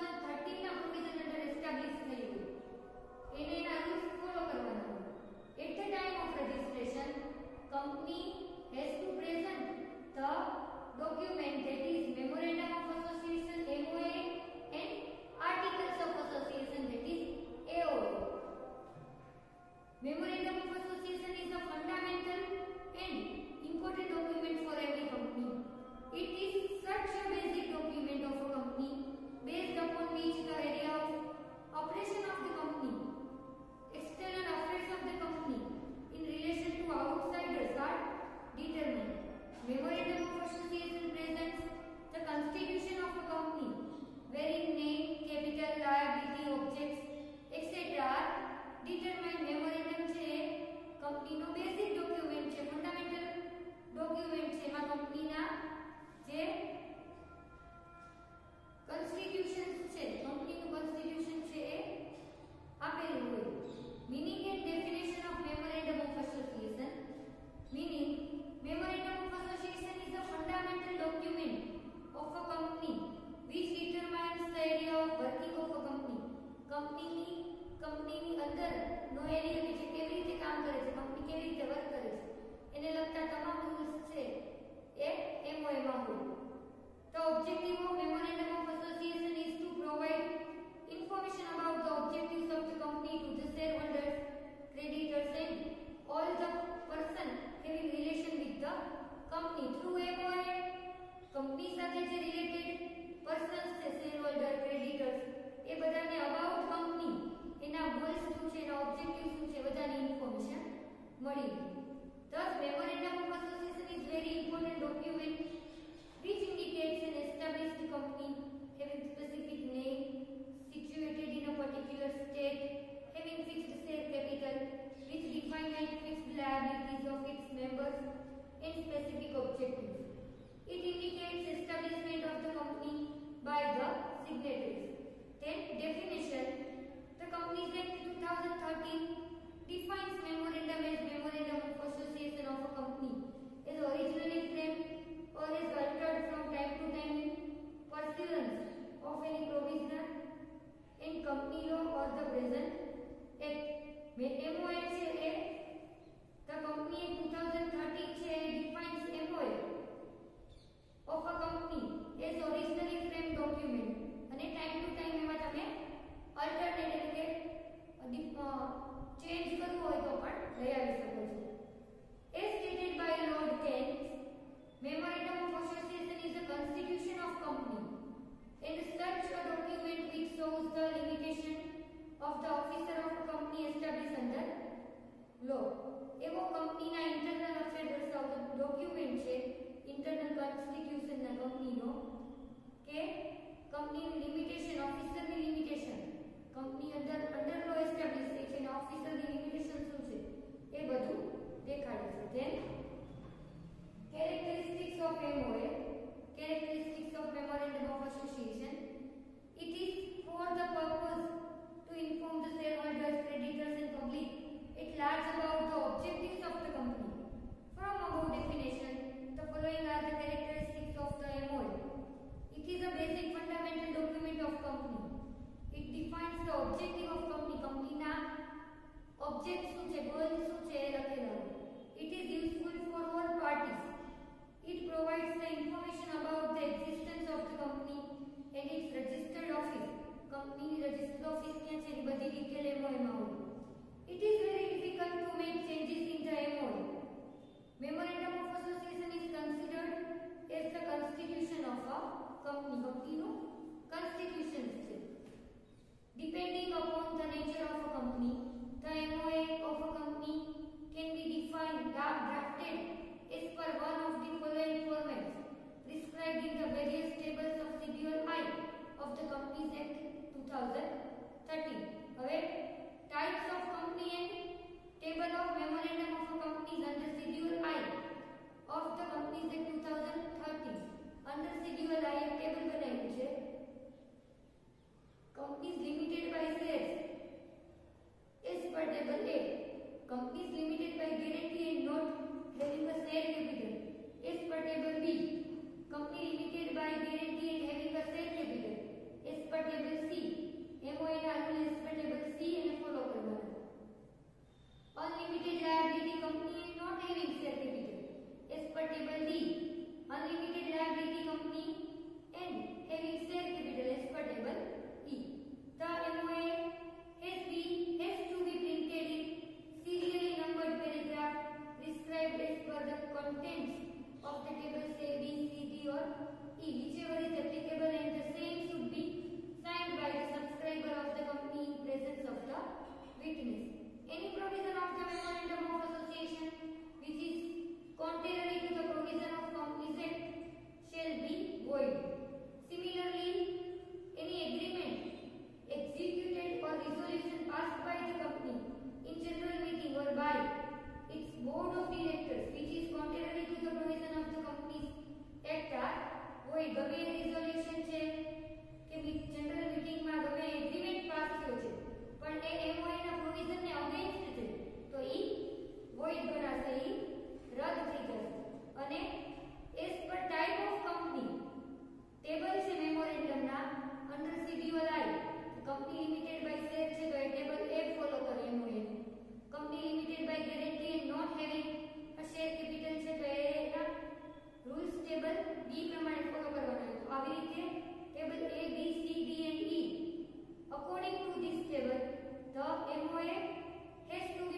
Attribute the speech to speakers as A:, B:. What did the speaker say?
A: 2013 કંપનીની કંપનીની અંદર નો એરિયા કે જે કેવી રીતે કામ કરે છે કંપની કેવી રીતે વર્ક કરે છે એને લગતા તમામ રૂલ્સ છે એ એમઓએ માં હોય The objective of memorandum of association is to provide information about the objectives of the company to the shareholders, creditors and all the person having relation with the company through MOA. એના goals શું છે એના objective શું છે બધાની information મળી રહે Thus, memorandum of association is very important document which indicates an established company having specific name, situated in a particular state, having fixed share capital, which define and fixed liabilities of its members and specific objectives. It indicates establishment of the company by the signatories. Then definition. Companies Act 2013 defines memorandum as memorandum of association of internal કોન્સ્ટિટ્યુશનના કંપનીનો કે કંપનીની limitation ઓફિસરની limitation company અંદર under law establish છે અને ઓફિસરની limitation શું છે? એ બધું company the MOA of a company can be defined dra- drafted as per one of the following formats prescribed in the various tables of Schedule I of the Companies Act 2013. હવે types of company and table of memorandum of a companies under Schedule I of the Companies Act 2013. Under Schedule I એક table બનાવ્યું છે companies limited by shares as per table A companies limited by guarantee and not having a share capital as per table B company limited by guarantee and having a share capital as per MOA ના rule as per table C એને follow કરવાના Unlimited liability company is not having share capital as per table D. Unlimited liability company and having share capital as per table E. The MOA contents of the tables A, B, C, D or E, whichever is applicable and the same should be signed by the subscriber of the company in presence of the witness. Any provision of the And E. According to this table, the MOA has to